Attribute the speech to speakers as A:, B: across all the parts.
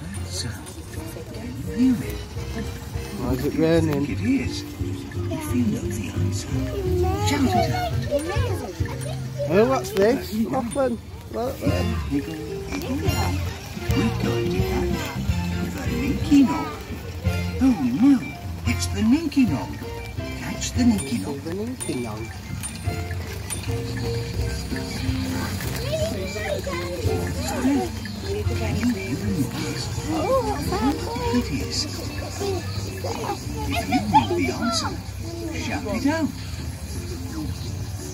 A: that sound? Can you hear it?
B: Why is it raining?
A: it is. If you know the answer, shout it out.
B: Oh, what's this? Lochlan. Look there.
A: Niggle, niggle. We've The Ninky Nonk. Oh no, it's the Ninky Nonk. Catch the Ninky Nonk.
B: The Ninky
A: Nonk. It is. If you know the answer, shout it out.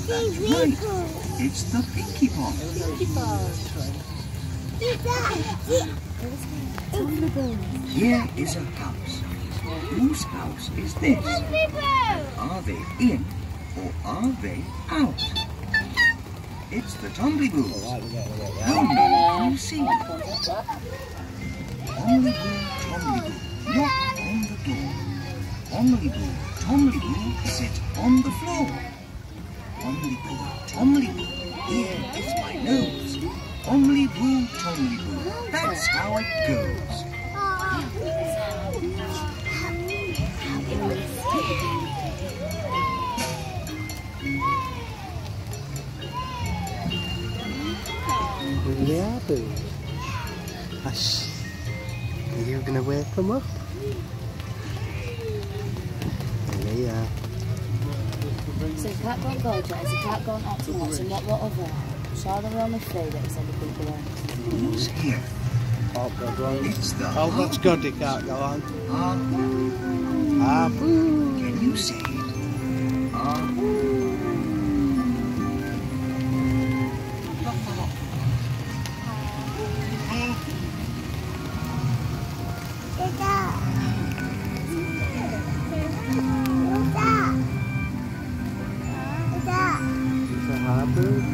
A: That's right. It's the Pinky Ponk. Here is a house. Whose house is this? Are they in or are they out? It's the Tombliboo. How many you see? Tombliboo, Tombliboo, knock on the door. Tombliboo, Tombliboo, sit on the floor. Tombliboo, Tombliboo, here is my nose. Tombliboo, Tombliboo, that's how it goes.
B: Really are doing. Hush. Are you going to wake them up? There they are.
C: So you can't go on Gorgeous, you can't go on Optimus, and what, what other? Show them only three that said the people there.
A: Who's here?
B: Oh, God, wrong.
A: It's the
B: Oh, that's good. It can't go on.
A: Ah,
B: boo.
A: can you say
B: It's a harbor.